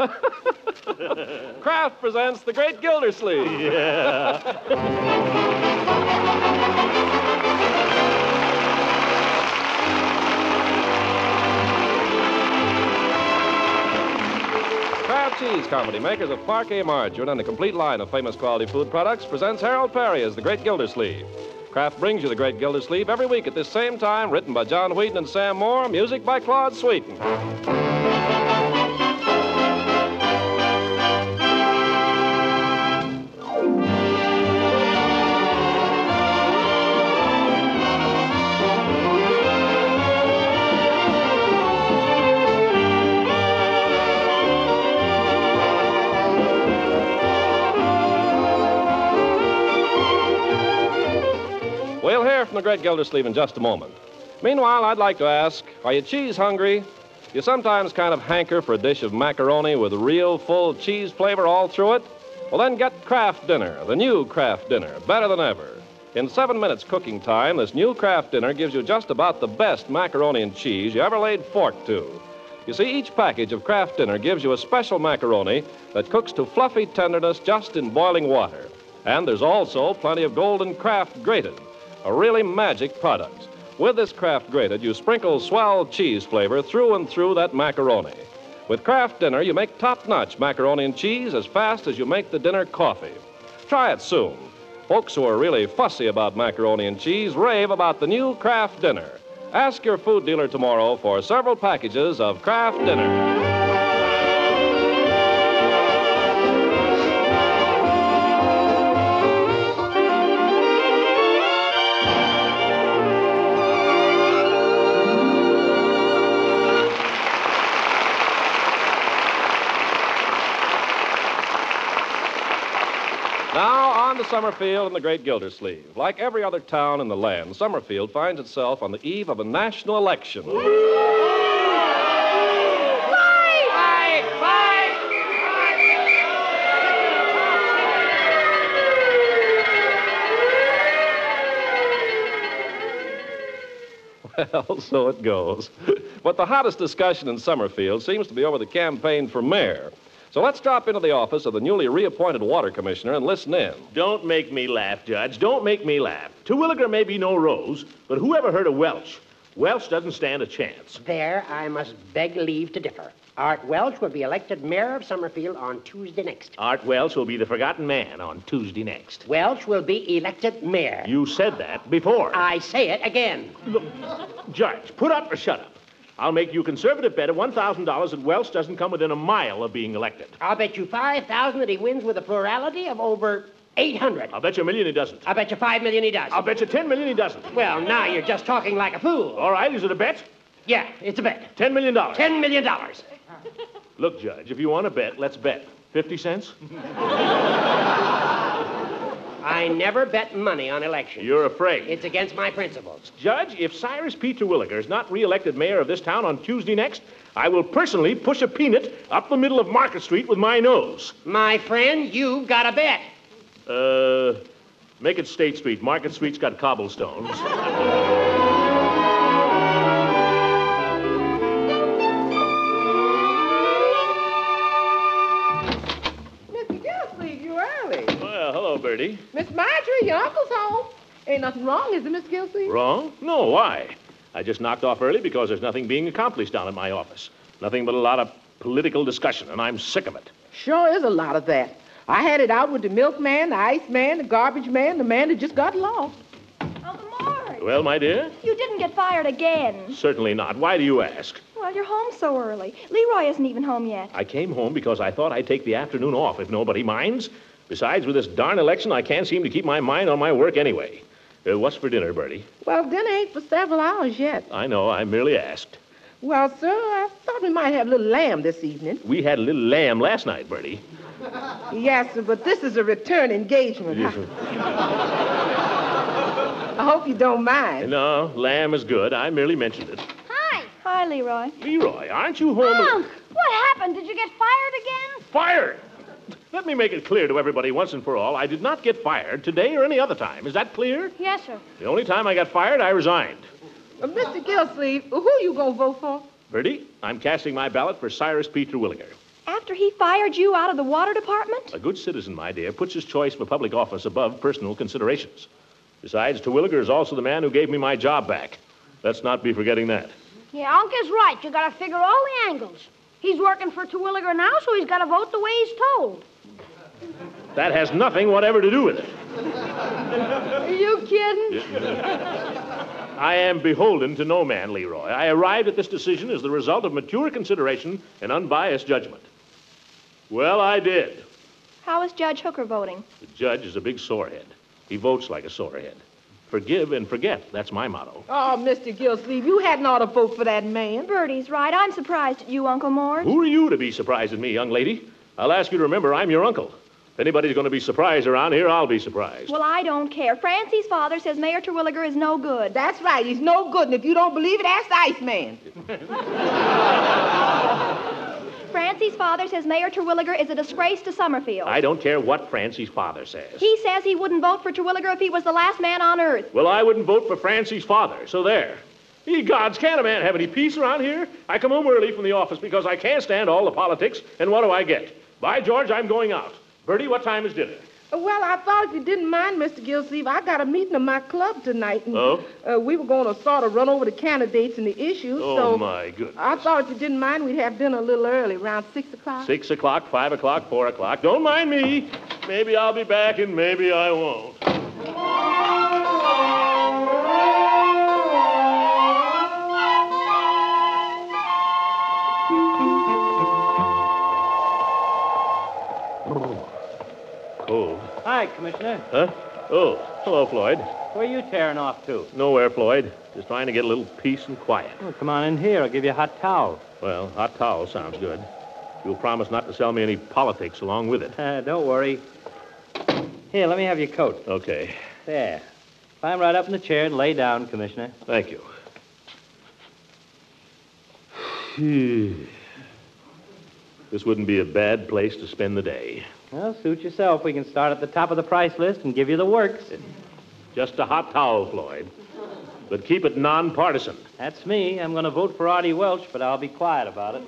Kraft presents The Great Gildersleeve. Yeah. Kraft Cheese Company, makers of Parkay margarine and a complete line of famous quality food products, presents Harold Peary as The Great Gildersleeve. Kraft brings you The Great Gildersleeve every week at this same time, written by John Wheaton and Sam Moore, music by Claude Sweeten. Hear from the great Gildersleeve in just a moment. Meanwhile, I'd like to ask Are you cheese hungry? You sometimes kind of hanker for a dish of macaroni with real full cheese flavor all through it? Well, then get Kraft Dinner, the new Kraft Dinner, better than ever. In seven minutes cooking time, this new Kraft Dinner gives you just about the best macaroni and cheese you ever laid fork to. You see, each package of Kraft Dinner gives you a special macaroni that cooks to fluffy tenderness just in boiling water. And there's also plenty of golden Kraft grated, a really magic product. With this Kraft grated, you sprinkle swell cheese flavor through and through that macaroni. With Kraft Dinner, you make top notch macaroni and cheese as fast as you make the dinner coffee. Try it soon. Folks who are really fussy about macaroni and cheese rave about the new Kraft Dinner. Ask your food dealer tomorrow for several packages of Kraft Dinner. Summerfield and the Great Gildersleeve. Like every other town in the land, Summerfield finds itself on the eve of a national election. Well, so it goes. But the hottest discussion in Summerfield seems to be over the campaign for mayor. So let's drop into the office of the newly reappointed water commissioner and listen in. Don't make me laugh, Judge. Don't make me laugh. Terwilliger may be no rose, but who ever heard of Welch? Welch doesn't stand a chance. There, I must beg leave to differ. Art Welch will be elected mayor of Summerfield on Tuesday next. Art Welch will be the forgotten man on Tuesday next. Welch will be elected mayor. You said that before. I say it again. Judge, put up or shut up. I'll make you conservative bet of $1,000 that Welch doesn't come within a mile of being elected. I'll bet you 5,000 that he wins with a plurality of over 800. I'll bet you a million he doesn't. I'll bet you 5 million he does. I'll bet you 10 million he doesn't. Well, now you're just talking like a fool. All right, is it a bet? Yeah, it's a bet. $10 million. $10 million. Look, Judge, if you want to bet, let's bet. 50 cents? I never bet money on elections. You're afraid. It's against my principles. Judge, if Cyrus P. Terwilliger is not reelected mayor of this town on Tuesday next, I will personally push a peanut up the middle of Market Street with my nose. My friend, you've got a bet. Uh, make it State Street. Market Street's got cobblestones. your uncle's home. Ain't nothing wrong, is it, Miss Gilsleeve? Wrong? No, why? I just knocked off early because there's nothing being accomplished down at my office. Nothing but a lot of political discussion, and I'm sick of it. Sure is a lot of that. I had it out with the milkman, the ice man, the garbage man, the man that just got lost. Uncle Mort, Well, my dear? you didn't get fired again. Certainly not. Why do you ask? Well, you're home so early. Leroy isn't even home yet. I came home because I thought I'd take the afternoon off if nobody minds. Besides, with this darn election, I can't seem to keep my mind on my work anyway. Uh, what's for dinner, Birdie? Well, dinner ain't for several hours yet. I know, I merely asked. Well, sir, I thought we might have a little lamb this evening. We had a little lamb last night, Birdie. Yes, sir, but this is a return engagement. Yes, I hope you don't mind. No, lamb is good. I merely mentioned it. Hi. Hi, Leroy. Leroy, aren't you home? Unc, what happened? Did you get fired again? Fired! Let me make it clear to everybody once and for all I did not get fired today or any other time. Is that clear? Yes, sir. The only time I got fired, I resigned. Uh, Mr. Gilsleeve, who you gonna vote for? Birdie, I'm casting my ballot for Cyrus P. Terwilliger. After he fired you out of the water department? A good citizen, my dear, puts his choice for public office above personal considerations. Besides, Terwilliger is also the man who gave me my job back. Let's not be forgetting that. Yeah, Unc is right. You gotta figure all the angles. He's working for Terwilliger now, so he's gotta vote the way he's told. That has nothing whatever to do with it. Are you kidding? I am beholden to no man, Leroy. I arrived at this decision as the result of mature consideration and unbiased judgment. Well, I did. How is Judge Hooker voting? The judge is a big sorehead. He votes like a sorehead. Forgive and forget. That's my motto. Oh, Mr. Gillsleeve, you hadn't ought to vote for that man. Birdie's right. I'm surprised at you, Uncle Mort. Who are you to be surprised at me, young lady? I'll ask you to remember I'm your uncle. If anybody's going to be surprised around here, I'll be surprised. Well, I don't care. Francie's father says Mayor Terwilliger is no good. That's right. He's no good. And if you don't believe it, ask the Iceman. Francie's father says Mayor Terwilliger is a disgrace to Summerfield. I don't care what Francie's father says. He says he wouldn't vote for Terwilliger if he was the last man on earth. Well, I wouldn't vote for Francie's father, so there. Ye gods, can't a man have any peace around here? I come home early from the office because I can't stand all the politics, and what do I get? By George, I'm going out. Birdie, what time is dinner? Uh, Well, I thought if you didn't mind, Mr. Gillsleeve, I got a meeting of my club tonight. And, Oh? Uh, we were going to sort of run over the candidates and the issues. Oh, so my goodness. I thought if you didn't mind, we'd have dinner a little early, around 6 o'clock. Six o'clock, five o'clock, four o'clock. Don't mind me. Maybe I'll be back and maybe I won't. Hi, Commissioner. Huh? Oh, hello, Floyd. Where are you tearing off to? Nowhere, Floyd. Just trying to get a little peace and quiet. Well, come on in here. I'll give you a hot towel. Well, hot towel sounds good. You'll promise not to sell me any politics along with it. Uh, don't worry. Here, let me have your coat. Okay. There. Climb right up in the chair and lay down, Commissioner. Thank you. this wouldn't be a bad place to spend the day. Well, suit yourself. We can start at the top of the price list and give you the works. Just a hot towel, Floyd. But keep it nonpartisan. That's me. I'm going to vote for Artie Welch, but I'll be quiet about it.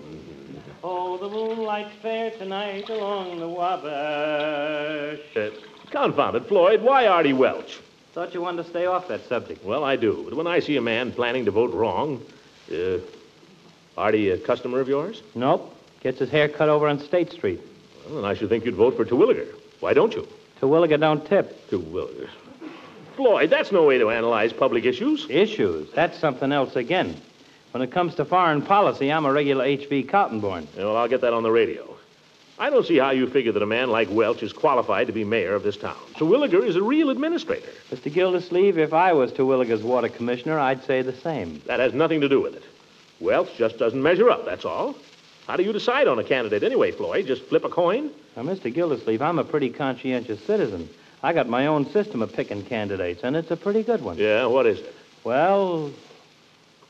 Oh, the moonlight's fair tonight along the Wabash. Uh, confound it, Floyd. Why Artie Welch? Thought you wanted to stay off that subject. Well, I do. But when I see a man planning to vote wrong, uh, Artie a customer of yours? Nope. Gets his hair cut over on State Street. Well, then I should think you'd vote for Terwilliger. Why don't you? Terwilliger don't tip. Terwilliger. Floyd, that's no way to analyze public issues. Issues. That's something else again. When it comes to foreign policy, I'm a regular H.V. Kaltenborn. Yeah, well, I'll get that on the radio. I don't see how you figure that a man like Welch is qualified to be mayor of this town. Terwilliger is a real administrator. Mr. Gildersleeve, if I was Terwilliger's water commissioner, I'd say the same. That has nothing to do with it. Welch just doesn't measure up, that's all. How do you decide on a candidate anyway, Floyd? Just flip a coin? Now, Mr. Gildersleeve, I'm a pretty conscientious citizen. I got my own system of picking candidates, and it's a pretty good one. Yeah, what is it? Well,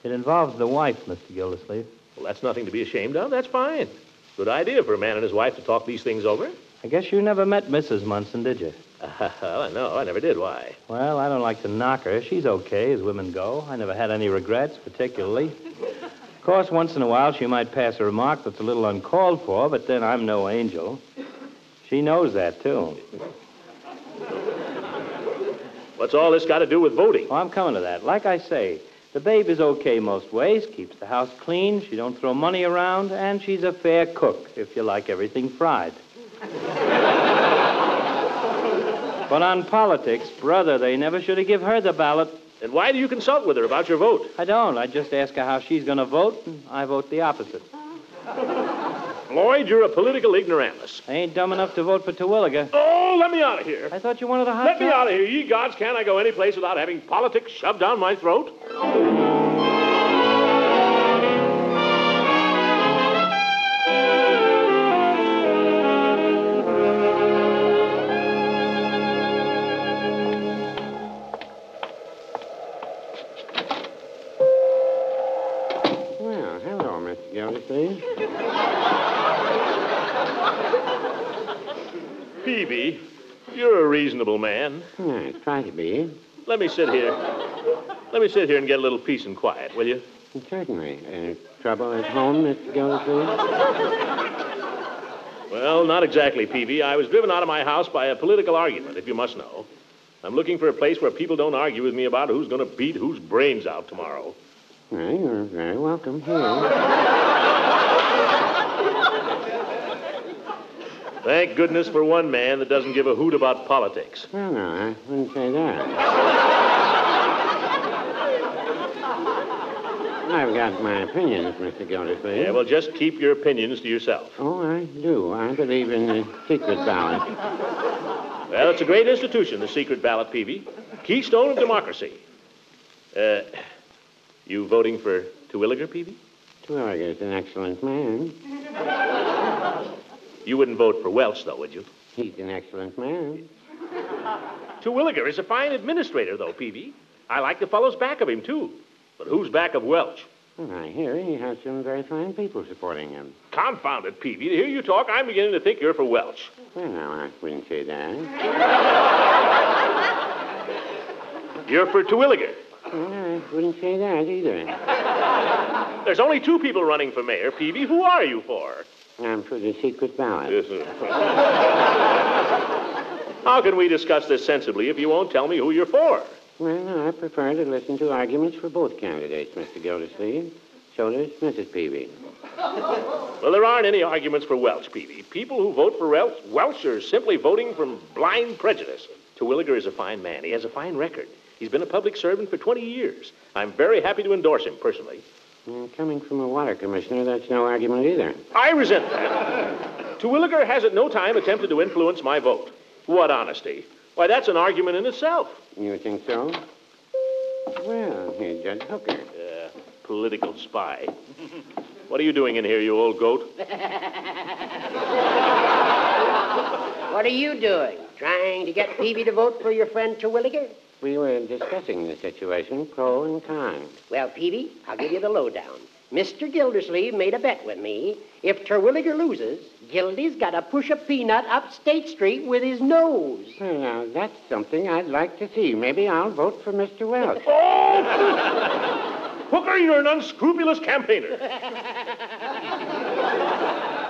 it involves the wife, Mr. Gildersleeve. Well, that's nothing to be ashamed of. That's fine. Good idea for a man and his wife to talk these things over. I guess you never met Mrs. Munson, did you? well, no, I never did. Why? Well, I don't like to knock her. She's okay, as women go. I never had any regrets, particularly. Of course, once in a while she might pass a remark that's a little uncalled for, but then I'm no angel. She knows that, too. What's all this got to do with voting? Oh, I'm coming to that. Like I say, the babe is okay most ways, keeps the house clean, she don't throw money around, and she's a fair cook, if you like everything fried. but on politics, brother, they never should have give her the ballot. And why do you consult with her about your vote? I don't. I just ask her how she's going to vote, and I vote the opposite. Floyd, you're a political ignoramus. I ain't dumb enough to vote for Terwilliger. Oh, let me out of here. I thought you wanted a hot Let me out of here. Ye gods, can't I go any place without having politics shoved down my throat? Reasonable man. I try to be. Let me sit here. Let me sit here and get a little peace and quiet, will you? Certainly. Uh, trouble at home, Mr. Gildersleeve? Well, not exactly, Peavey. I was driven out of my house by a political argument, if you must know. I'm looking for a place where people don't argue with me about who's going to beat whose brains out tomorrow. Well, you're very welcome here. Thank goodness for one man that doesn't give a hoot about politics. Well, no, I wouldn't say that. I've got my opinions, Mr. Gildersleeve. Yeah, well, just keep your opinions to yourself. Oh, I do. I believe in the secret ballot. Well, it's a great institution, the secret ballot, Peavey. Keystone of democracy. Uh, you voting for Terwilliger, Peavey? Terwilliger's an excellent man. You wouldn't vote for Welch, though, would you? He's an excellent man. Terwilliger is a fine administrator, though, Peavey. I like the fellows back of him, too. But who's back of Welch? Well, I hear he has some very fine people supporting him. Confound it, Peavey. To hear you talk, I'm beginning to think you're for Welch. Well, no, I wouldn't say that. You're for Terwilliger. Well, I wouldn't say that either. There's only two people running for mayor, Peavey. Who are you for? I'm for the secret ballot. Yes, sir. How can we discuss this sensibly if you won't tell me who you're for? Well, I prefer to listen to arguments for both candidates, Mr. Gildersleeve. So does Mrs. Peavey. Well, there aren't any arguments for Welch, Peavey. People who vote for Welch, Welch are simply voting from blind prejudice. Terwilliger is a fine man. He has a fine record. He's been a public servant for 20 years. I'm very happy to endorse him personally. Well, coming from a water commissioner, that's no argument either. I resent that. Terwilliger has at no time attempted to influence my vote. What honesty. Why, that's an argument in itself. You think so? Well, here's Judge Hooker. Uh, political spy. what are you doing in here, you old goat? What are you doing? Trying to get Peavey to vote for your friend Terwilliger? We were discussing the situation, pro and con. Well, Peavey, I'll give you the lowdown. Mr. Gildersleeve made a bet with me. If Terwilliger loses, Gildy's got to push a peanut up State Street with his nose. Well, now, that's something I'd like to see. Maybe I'll vote for Mr. Welch. Hooker, you're an unscrupulous campaigner.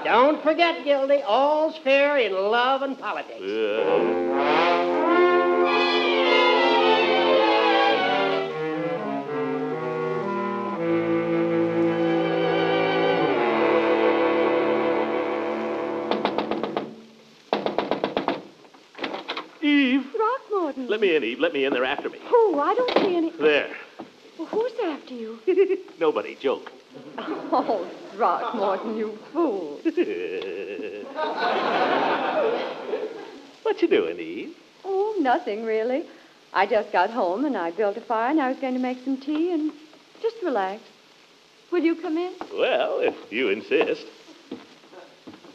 Don't forget, Gildy, all's fair in love and politics. Eve, Throckmorton. let me in, Eve. Let me in. They're after me. Who? I don't see any. There. Well, who's after you? Nobody. Joke. Oh, Throckmorton, you fool. what you doing, Eve? Oh, nothing really. I just got home and I built a fire and I was going to make some tea and just relax. Will you come in? Well, if you insist.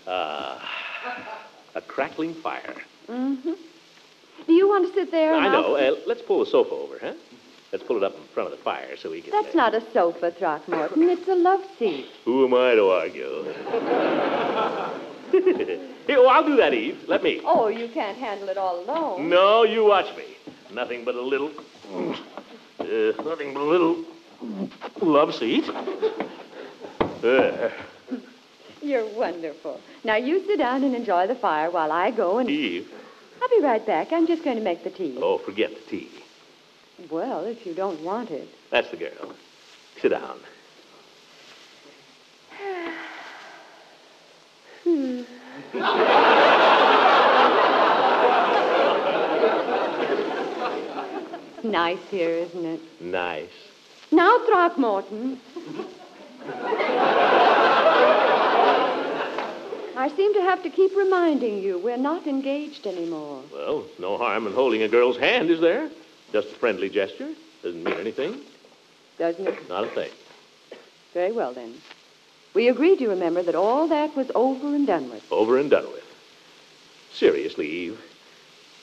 Ah, a crackling fire. Mm-hmm. Do you want to sit there? I know. Uh, let's pull the sofa over, huh? Let's pull it up in front of the fire so we can. That's uh, not a sofa, Throckmorton. It's a love seat. Who am I to argue? Here, oh, I'll do that, Eve. Let me. Oh, you can't handle it all alone. No, you watch me. Nothing but a little. Uh, nothing but a little love seat. Uh, You're wonderful. Now you sit down and enjoy the fire while I go and Eve. I'll be right back. I'm just going to make the tea. Oh, forget the tea. Well, if you don't want it. That's the girl. Sit down. Hmm. nice here, isn't it? Nice. Now, Throckmorton. I seem to have to keep reminding you we're not engaged anymore. Well, no harm in holding a girl's hand, is there? Just a friendly gesture. Doesn't mean anything. Doesn't it? Not a thing. Very well, then. We agreed, you remember, that all that was over and done with. Over and done with. Seriously, Eve,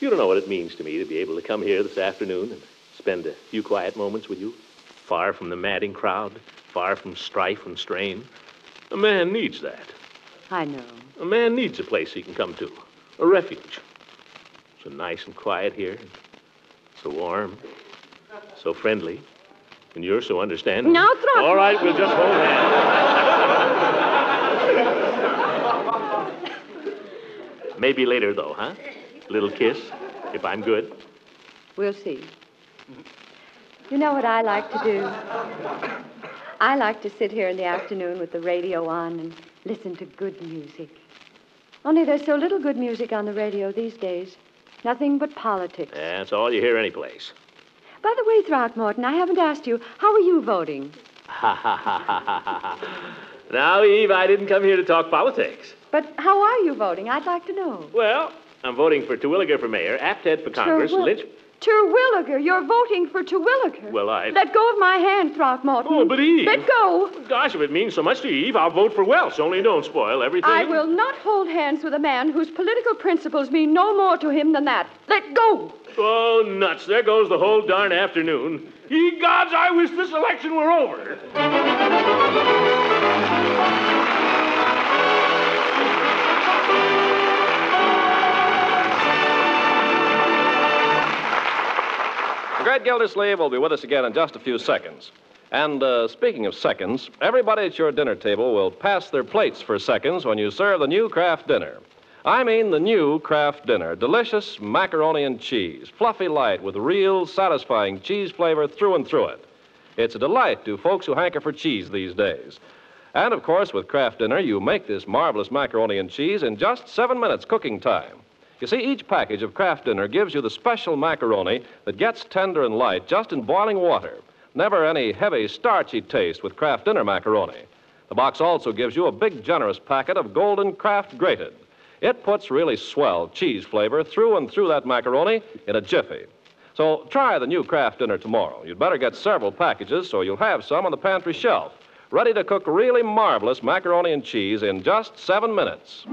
you don't know what it means to me to be able to come here this afternoon and spend a few quiet moments with you, far from the madding crowd, far from strife and strain. A man needs that. I know. A man needs a place he can come to, a refuge. So nice and quiet here, so warm, so friendly, and you're so understanding. Now, Throckmorton. All right, we'll just hold hands. Maybe later, though, huh? Little kiss, if I'm good. We'll see. You know what I like to do? I like to sit here in the afternoon with the radio on and listen to good music. Only there's so little good music on the radio these days. Nothing but politics. That's all you hear anyplace. By the way, Throckmorton, I haven't asked you, how are you voting? Ha ha ha ha ha ha. Now, Eve, I didn't come here to talk politics. But how are you voting? I'd like to know. Well, I'm voting for Terwilliger for mayor, Apted for Congress, Terwill- Lynch. Terwilliger, you're voting for Terwilliger. Well, I. Let go of my hand, Throckmorton. Oh, but Eve. Let go. Gosh, if it means so much to Eve, I'll vote for Welch. Only don't spoil everything. I will not hold hands with a man whose political principles mean no more to him than that. Let go. Oh, nuts. There goes the whole darn afternoon. Ye gods, I wish this election were over. Great Gildersleeve will be with us again in just a few seconds. And uh, speaking of seconds, everybody at your dinner table will pass their plates for seconds when you serve the new Kraft dinner. I mean the new Kraft dinner. Delicious macaroni and cheese, fluffy light with real satisfying cheese flavor through and through it. It's a delight to folks who hanker for cheese these days. And of course, with Kraft dinner, you make this marvelous macaroni and cheese in just seven minutes cooking time. You see, each package of Kraft Dinner gives you the special macaroni that gets tender and light just in boiling water. Never any heavy, starchy taste with Kraft Dinner macaroni. The box also gives you a big, generous packet of Golden Kraft Grated. It puts really swell cheese flavor through and through that macaroni in a jiffy. So try the new Kraft Dinner tomorrow. You'd better get several packages so you'll have some on the pantry shelf, ready to cook really marvelous macaroni and cheese in just seven minutes.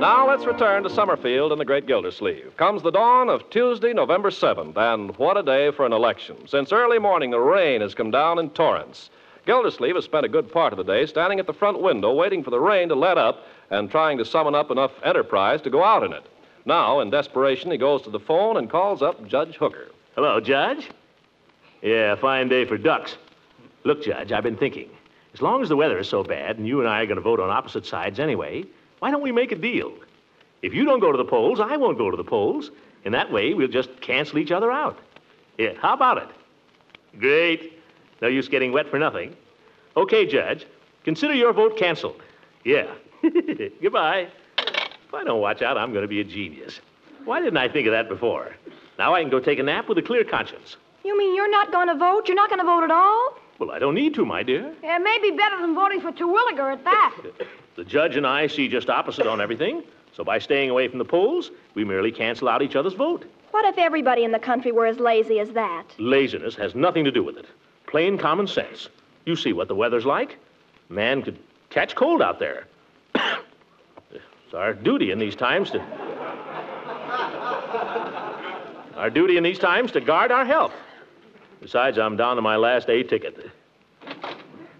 Now let's return to Summerfield and the Great Gildersleeve. Comes the dawn of Tuesday, November 7th, and what a day for an election. Since early morning, the rain has come down in torrents. Gildersleeve has spent a good part of the day standing at the front window waiting for the rain to let up and trying to summon up enough enterprise to go out in it. Now, in desperation, he goes to the phone and calls up Judge Hooker. Hello, Judge. Yeah, fine day for ducks. Look, Judge, I've been thinking. As long as the weather is so bad and you and I are going to vote on opposite sides anyway, why don't we make a deal? If you don't go to the polls, I won't go to the polls. In that way, we'll just cancel each other out. Yeah, how about it? Great. No use getting wet for nothing. Okay, Judge. Consider your vote canceled. Yeah. Goodbye. If I don't watch out, I'm going to be a genius. Why didn't I think of that before? Now I can go take a nap with a clear conscience. You mean you're not going to vote? You're not going to vote at all? Well, I don't need to, my dear. Yeah, it may be better than voting for Terwilliger at that. The judge and I see just opposite on everything, so by staying away from the polls, we merely cancel out each other's vote. What if everybody in the country were as lazy as that? Laziness has nothing to do with it. Plain common sense. You see what the weather's like. Man could catch cold out there. it's our duty in these times to. Our duty in these times to guard our health. Besides, I'm down to my last A ticket.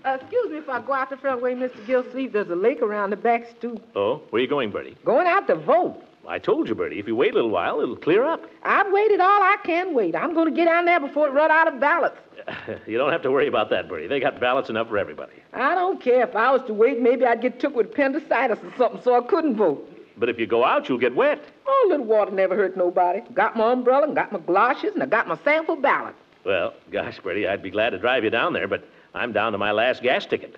Uh, excuse me if I go out the front way, Mr. Gilsleeve. There's a lake around the back stoop. Oh, where you going, Birdie? Going out to vote. I told you, Birdie, if you wait a little while, it'll clear up. I've waited all I can wait. I'm going to get down there before it run out of ballots. you don't have to worry about that, Birdie. They got ballots enough for everybody. I don't care. If I was to wait, maybe I'd get took with appendicitis or something, so I couldn't vote. But if you go out, you'll get wet. Oh, a little water never hurt nobody. Got my umbrella and got my galoshes and I got my sample ballot. Well, gosh, Birdie, I'd be glad to drive you down there, but I'm down to my last gas ticket.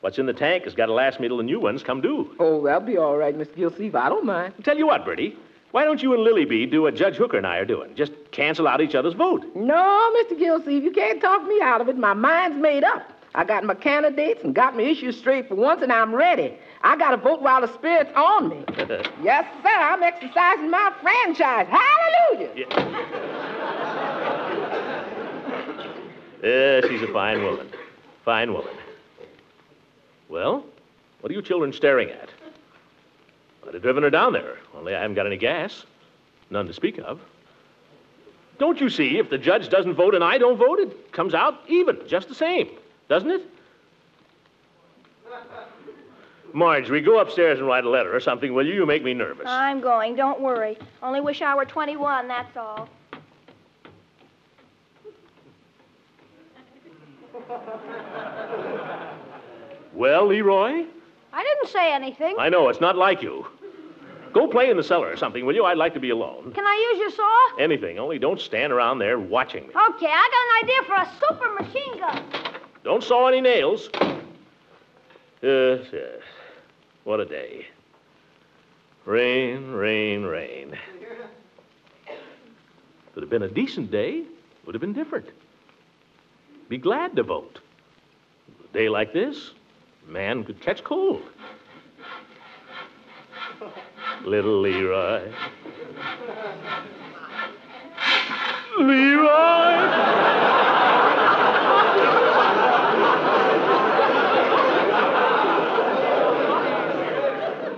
What's in the tank has got to last me till the new ones come due. Oh, that'll be all right, Mr. Gilsleeve. I don't mind. Tell you what, Birdie, why don't you and Lily Bee do what Judge Hooker and I are doing? Just cancel out each other's vote. No, Mr. Gilsleeve, you can't talk me out of it. My mind's made up. I got my candidates and got my issues straight for once, and I'm ready. I got to vote while the spirit's on me. yes, sir. I'm exercising my franchise. Hallelujah. Yeah, she's a fine woman. Fine woman. Well, what are you children staring at? I'd have driven her down there, only I haven't got any gas. None to speak of. Don't you see, if the judge doesn't vote and I don't vote, it comes out even, just the same, doesn't it? Marjorie, go upstairs and write a letter or something, will you? You make me nervous. I'm going. Don't worry. Only wish I were 21, that's all. Well, Leroy? I didn't say anything. I know, it's not like you. Go play in the cellar or something, will you? I'd like to be alone. Can I use your saw? Anything, only don't stand around there watching me. Okay, I got an idea for a super machine gun. Don't saw any nails. Yes, yes. What a day. Rain, rain, rain. If it had been a decent day, it would have been different. Be glad to vote. A day like this, a man could catch cold. Little Leroy. Leroy!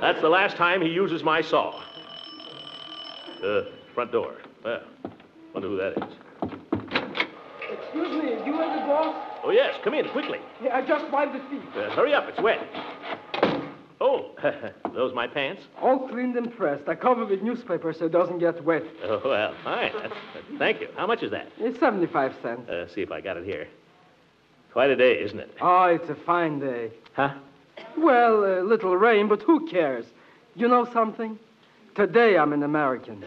That's the last time he uses my saw. Uh, front door. Well, wonder who that is. Excuse me, you are the boss? Oh, yes, come in, quickly. Yeah, I just wiped the feet. Uh, hurry up, it's wet. Oh, those my pants? All cleaned and pressed. I cover with newspaper so it doesn't get wet. Oh, well, fine. That's, that's- thank you. How much is that? It's 75 cents. Uh, see if I got it here. Quite a day, isn't it? Oh, it's a fine day. Huh? Well, a little rain, but who cares? You know something? Today I'm an American.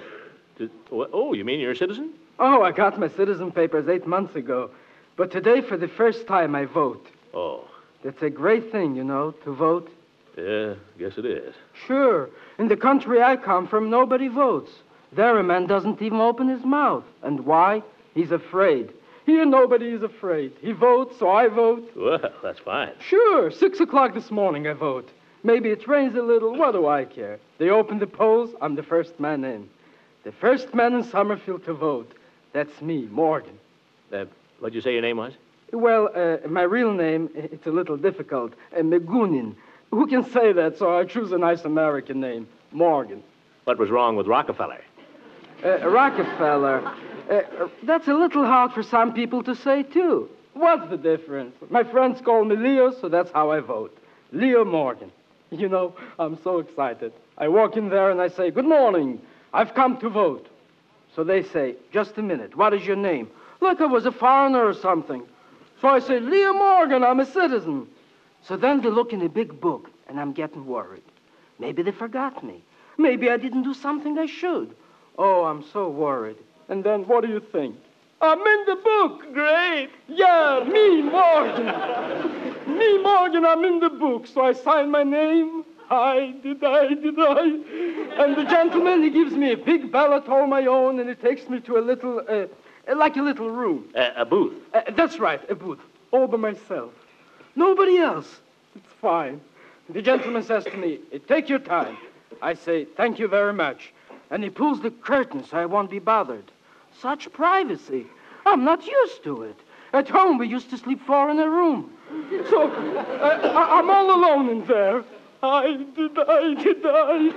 Did- Oh, you mean you're a citizen? Oh, I got my citizen papers eight months ago. But today, for the first time, I vote. Oh, That's a great thing, you know, to vote. yeah, guess it is. Sure. In the country I come from, nobody votes. There, a man doesn't even open his mouth. And why? He's afraid. Here, nobody is afraid. He votes, so I vote. Well, that's fine. Sure, six o'clock this morning I vote. Maybe it rains a little, what do I care? They open the polls, I'm the first man in. The first man in Summerfield to vote. That's me, Morgan. Uh, what'd you say your name was? Well, uh, my real name, it's a little difficult. Uh, Megunin. Who can say that, so I choose a nice American name, Morgan. What was wrong with Rockefeller? Uh, Rockefeller. Uh, that's a little hard for some people to say, too. What's the difference? My friends call me Leo, so that's how I vote. Leo Morgan. You know, I'm so excited. I walk in there and I say, Good morning. I've come to vote. So they say, Just a minute. What is your name? Like I was a foreigner or something. So I say, Leo Morgan, I'm a citizen. So then they look in a big book, and I'm getting worried. Maybe they forgot me. Maybe I didn't do something I should. Oh, I'm so worried. And then what do you think? I'm in the book. Great. Yeah, me, Morgan. me, Morgan, I'm in the book. So I sign my name. I did I, did I? And the gentleman, he gives me a big ballot all my own, and he takes me to a little, uh, like a little room. Uh, a booth. Uh, that's right, a booth. All by myself. Nobody else. It's fine. The gentleman says to me, "Eh, Take your time. I say, Thank you very much. And he pulls the curtain so I won't be bothered. Such privacy. I'm not used to it. At home, we used to sleep four in a room. So uh, I, I'm all alone in there. I did I did I.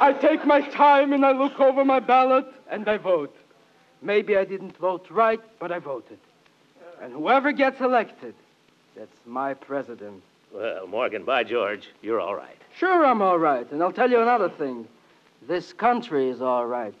I take my time and I look over my ballot and I vote. Maybe I didn't vote right, but I voted. And whoever gets elected, that's my president. Well, Morgan, by George, you're all right. Sure, I'm all right. And I'll tell you another thing. This country is all right.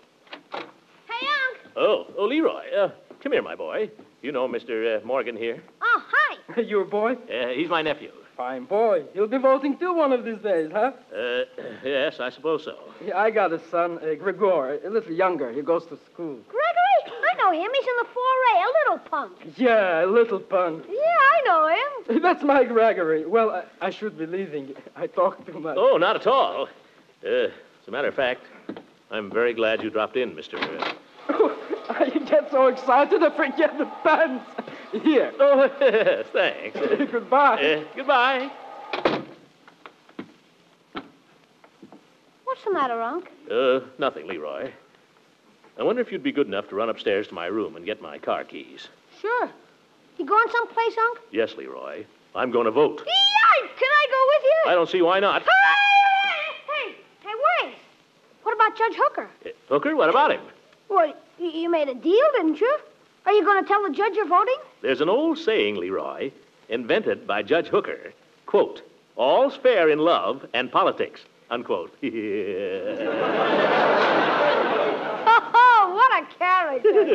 Hey, Unc. Oh, oh, Leroy, uh, come here, my boy. You know Mr. Uh, Morgan here? Oh, hi. Your boy? Uh, he's my nephew. Fine boy. He'll be voting too one of these days, huh? Uh, yes, I suppose so. Yeah, I got a son, uh, Gregor, a little younger. He goes to school. Gregory? I know him. He's in the 4A, a little punk. Yeah, a little punk. Yeah, I know him. That's my Gregory. Well, I, I should be leaving. I talk too much. Oh, not at all. Uh, as a matter of fact, I'm very glad you dropped in, Mr. Uh... I get so excited I forget the pants. Here. Oh, yes, thanks. Goodbye. uh, goodbye. What's the matter, Unc? Uh, nothing, Leroy. I wonder if you'd be good enough to run upstairs to my room and get my car keys. Sure. You going someplace, Unc? Yes, Leroy. I'm going to vote. Yikes! Can I go with you? I don't see why not. Hey, hey, wait. What about Judge Hooker? Uh, Hooker, what about him? Well, you made a deal, didn't you? Are you going to tell the judge you're voting? There's an old saying, Leroy, invented by Judge Hooker. Quote, all's fair in love and politics, unquote. oh, what a character.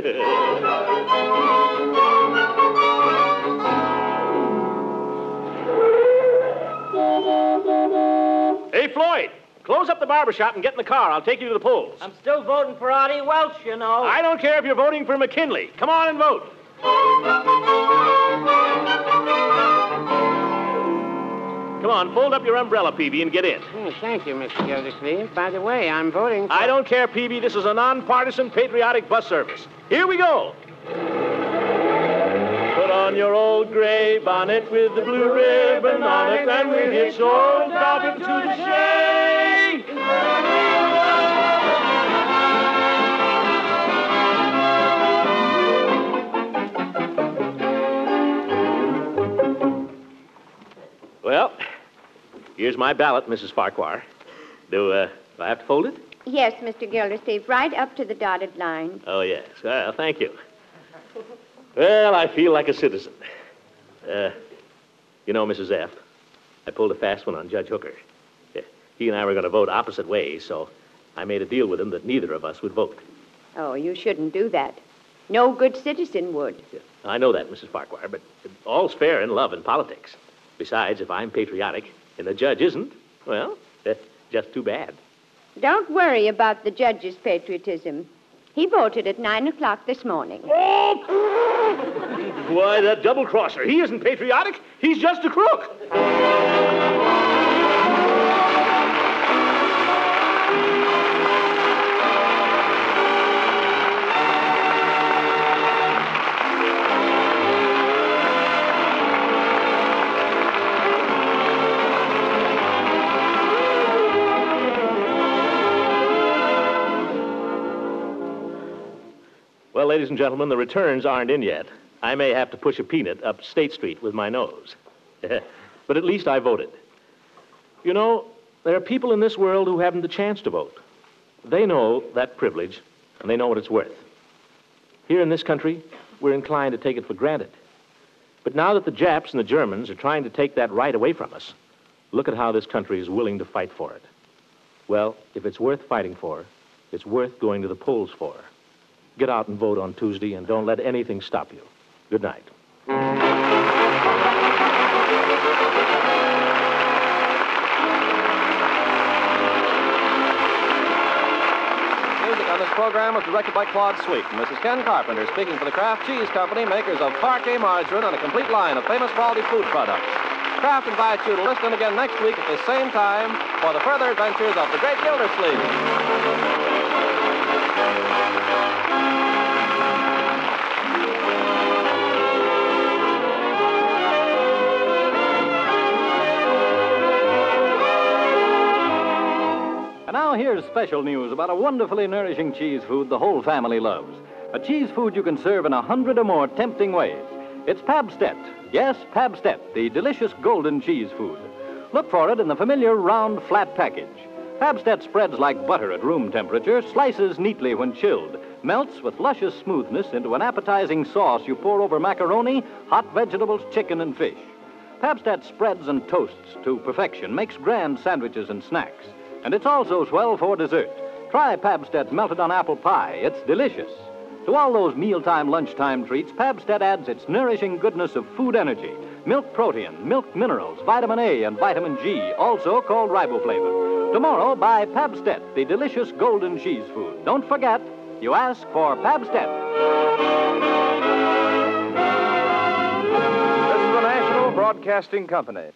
hey, Floyd the barber shop and get in the car. I'll take you to the polls. I'm still voting for Artie Welch, you know. I don't care if you're voting for McKinley. Come on and vote. Come on, fold up your umbrella, Peavey, and get in. Hmm, thank you, Mr. Gildersleeve. By the way, I'm voting for... I don't care, Peavey. This is a nonpartisan, patriotic bus service. Here we go. Put on your old gray bonnet with the blue ribbon on it, and we'll hitch old Dobbin to the shay. Well, here's my ballot, Mrs. Farquhar. Do, uh, do I have to fold it? Yes, Mr. Gildersleeve, right up to the dotted line. Oh, yes. Well, thank you. Well, I feel like a citizen. Uh, you know, Mrs. F., I pulled a fast one on Judge Hooker. Yeah, He and I were going to vote opposite ways, so I made a deal with him that neither of us would vote. Oh, you shouldn't do that. No good citizen would. I know that, Mrs. Farquhar, but all's fair in love and politics. Besides, if I'm patriotic and the judge isn't, well, that's just too bad. Don't worry about the judge's patriotism. He voted at 9 o'clock this morning. Oh, why, that double crosser, he isn't patriotic. He's just a crook. Ladies and gentlemen, the returns aren't in yet. I may have to push a peanut up State Street with my nose. but at least I voted. You know, there are people in this world who haven't the chance to vote. They know that privilege, and they know what it's worth. Here in this country, we're inclined to take it for granted. But now that the Japs and the Germans are trying to take that right away from us, look at how this country is willing to fight for it. Well, if it's worth fighting for, it's worth going to the polls for. Get out and vote on Tuesday, and don't let anything stop you. Good night. Music on this program was directed by Claude Sweet. And this is Ken Carpenter speaking for the Kraft Cheese Company, makers of Parkay margarine and a complete line of famous quality food products. Kraft invites you to listen again next week at the same time for the further adventures of the Great Gildersleeve. And now here's special news about a wonderfully nourishing cheese food the whole family loves. A cheese food you can serve in a hundred or more tempting ways. It's Pabst-ett. Yes, Pabst-ett, the delicious golden cheese food. Look for it in the familiar round, flat package. Pabst-ett spreads like butter at room temperature, slices neatly when chilled, melts with luscious smoothness into an appetizing sauce you pour over macaroni, hot vegetables, chicken, and fish. Pabst-ett spreads and toasts to perfection, makes grand sandwiches and snacks. And it's also swell for dessert. Try Pabst-ett melted on apple pie. It's delicious. To all those mealtime, lunchtime treats, Pabst-ett adds its nourishing goodness of food energy, milk protein, milk minerals, vitamin A, and vitamin G, also called riboflavin. Tomorrow, buy Pabst-ett, the delicious golden cheese food. Don't forget, you ask for Pabst-ett. This is the National Broadcasting Company.